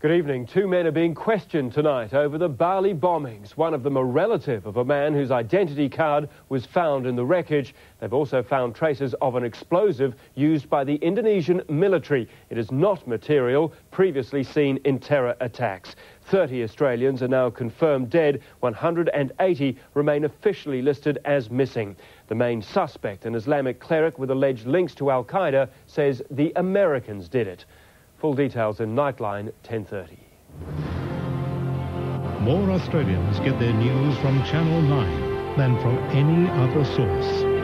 Good evening. Two men are being questioned tonight over the Bali bombings. One of them a relative of a man whose identity card was found in the wreckage. They've also found traces of an explosive used by the Indonesian military. It is not material previously seen in terror attacks. 30 Australians are now confirmed dead. 180 remain officially listed as missing. The main suspect, an Islamic cleric with alleged links to Al-Qaeda, says the Americans did it. Full details in Nightline 10.30. More Australians get their news from Channel 9 than from any other source.